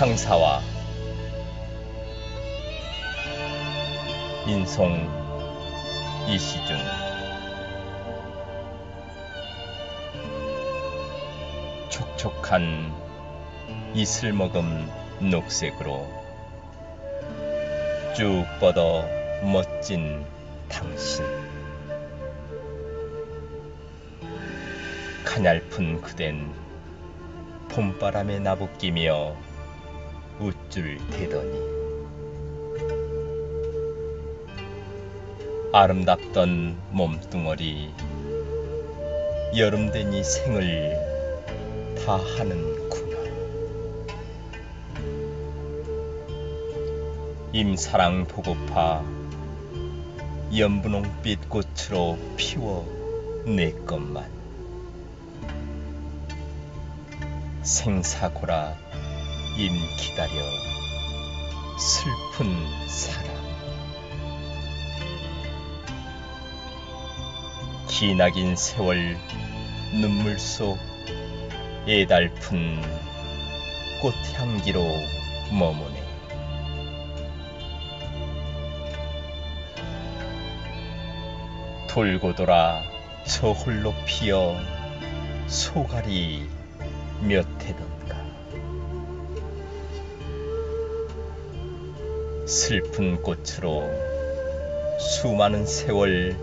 상사와 인송 이시준. 촉촉한 이슬 먹음 녹색으로 쭉 뻗어 멋진 당신. 가냘픈 그댄 봄바람에 나부끼며 우쭐 대더니. 아름답던 몸뚱어리 여름 되니 생을 다 하는구나 임사랑 보고파 연분홍빛 꽃으로 피워 내 것만. 생사고라 임 기다려. 슬픈 사랑. 기나긴 세월 눈물 속 애달픈 꽃향기로 머무네. 돌고 돌아 저 홀로 피어 소갈이 몇 해던가 슬픈 꽃으로 수많은 세월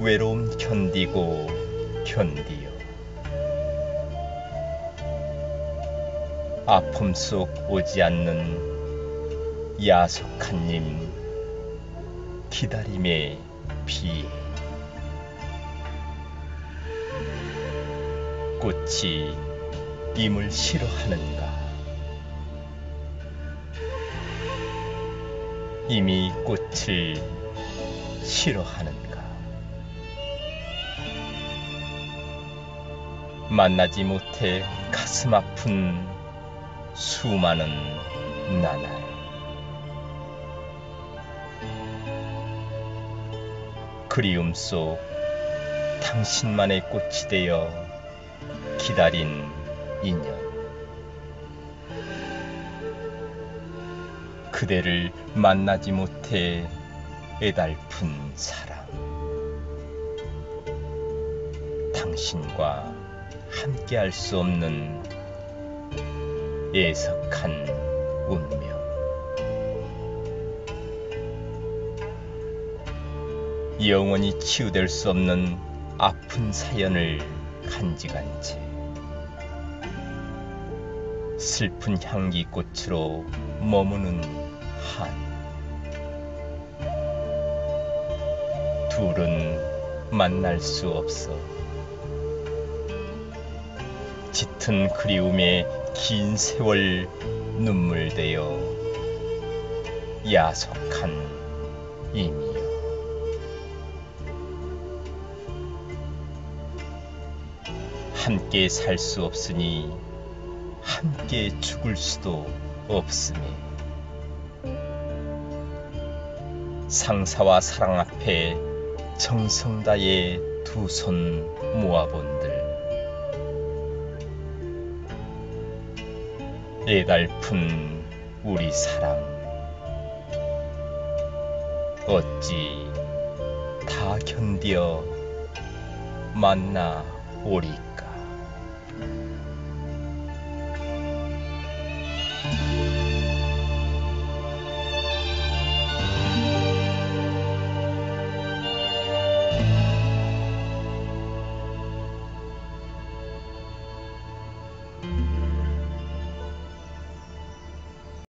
외로움 견디고 견디어. 아픔 속 오지 않는 야속한 님 기다림의 비에 꽃이 임을 싫어하는가 이미 꽃을 싫어하는가? 만나지 못해 가슴 아픈 수많은 나날. 그리움 속 당신만의 꽃이 되어 기다린 인연 그대를 만나지 못해 애달픈 사랑. 당신과 함께 할 수 없는 예석한 운명. 영원히 치유될 수 없는 아픈 사연을 간직한 채 슬픈 향기 꽃으로 머무는 한. 둘은 만날 수 없어. 짙은 그리움에 긴 세월 눈물되어 야속한 이미여. 함께 살 수 없으니 함께 죽을 수도 없으니 상사와 사랑 앞에 정성 다해 두 손 모아본들. 애달픈 우리 사랑. 어찌 다 견디어 만나 오리까